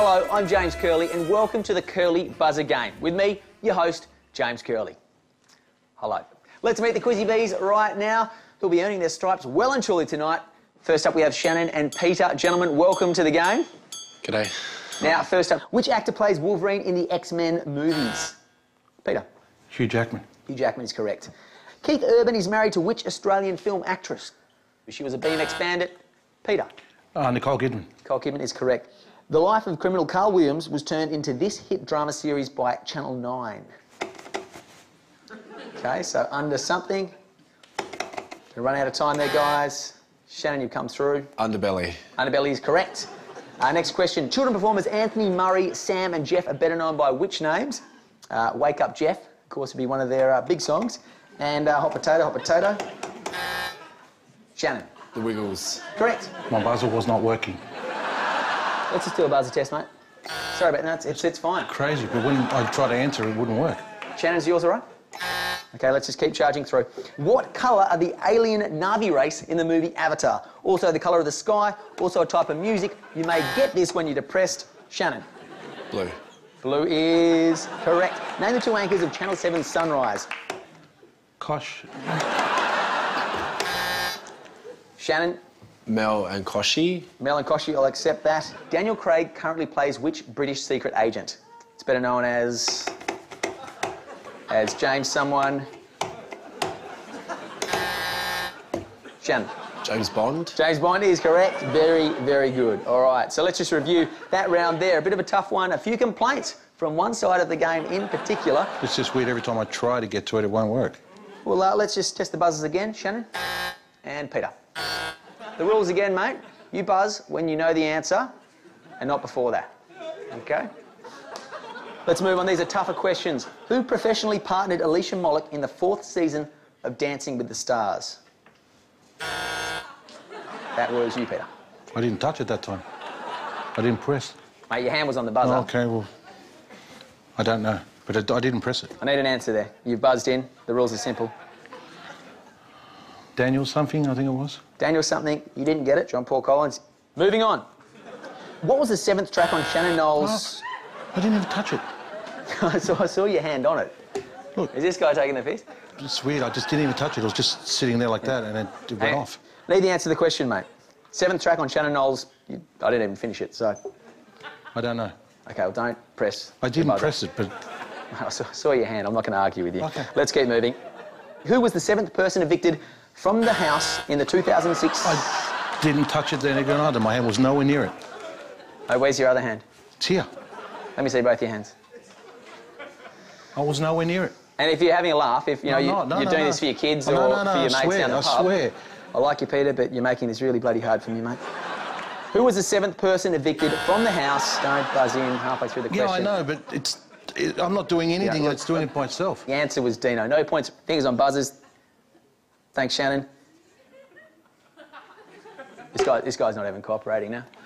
Hello, I'm James Kerley, and welcome to the Kerley Buzzer Game. With me, your host, James Kerley. Hello. Let's meet the Quizzy Bees right now, who'll be earning their stripes well and truly tonight. First up, we have Shannon and Peter. Gentlemen, welcome to the game. G'day. Now, first up, which actor plays Wolverine in the X-Men movies? Peter. Hugh Jackman. Hugh Jackman is correct. Keith Urban is married to which Australian film actress? She was a BMX bandit. Peter. Uh, Nicole Kidman. Cole Kidman is correct. The life of criminal Carl Williams was turned into this hit drama series by Channel 9. Okay, so under something. We're running out of time there, guys. Shannon, you've come through. Underbelly. Underbelly is correct. Uh, next question. Children performers Anthony, Murray, Sam, and Jeff are better known by which names? Uh, Wake Up Jeff, of course, would be one of their uh, big songs. And uh, Hot Potato, Hot Potato. Shannon. The Wiggles. Correct. My buzzer was not working. Let's just do a buzzer test, mate. Sorry about that. It's, it's fine. Crazy, but when I tried to answer, it wouldn't work. Shannon's yours, all right? Okay, let's just keep charging through. What colour are the alien Na'vi race in the movie Avatar? Also the colour of the sky, also a type of music. You may get this when you're depressed. Shannon. Blue. Blue is correct. Name the two anchors of Channel 7's Sunrise. Koch, Shannon, Mel and Kochie. Mel and Kochie, I'll accept that. Daniel Craig currently plays which British secret agent? It's better known as... as James someone. Shannon. James Bond. James Bond is correct. Very, very good. All right, so let's just review that round there. A bit of a tough one. A few complaints from one side of the game in particular. it's just weird every time I try to get to it, it won't work. Well, uh, let's just test the buzzers again, Shannon and Peter. The rules again, mate. You buzz when you know the answer and not before that. Okay? Let's move on. These are tougher questions. Who professionally partnered Alicia Molik in the fourth season of Dancing with the Stars? That was you, Peter. I didn't touch it that time. I didn't press. Mate, your hand was on the buzzer. Okay, well, I don't know, but I, I didn't press it. I need an answer there. You've buzzed in. The rules are simple. Daniel something, I think it was. Daniel something, you didn't get it. John Paul Collins. Moving on. What was the seventh track on Shannon Noll's? I didn't even touch it. I, saw, I saw your hand on it. Look. Is this guy taking the piss? It's weird. I just didn't even touch it. It was just sitting there like that, and it, it went Hey, off. Need the answer to the question, mate. Seventh track on Shannon Noll's. You, I didn't even finish it, so. I don't know. Okay, well, don't press. I didn't press it, but I saw, saw your hand. I'm not going to argue with you. Okay. Let's keep moving. Who was the seventh person evicted from the house in the 2006? I didn't touch it then again either. My hand was nowhere near it. Oh, where's your other hand? It's here. Let me see both your hands. I was nowhere near it. And if you're having a laugh, if you know No, you, no, no, you're no, doing this for your kids Oh, or for your I mates swear, down the I pub, swear. I like you, Peter, but you're making this really bloody hard for me, mate. Who was the seventh person evicted from the house? Don't buzz in halfway through the question. Yeah, I know, but it's. It, I'm not doing anything. look, it's doing it by itself. The answer was Dino. No points. Fingers on buzzers. Thanks, Shannon. This guy, this guy's not even cooperating now.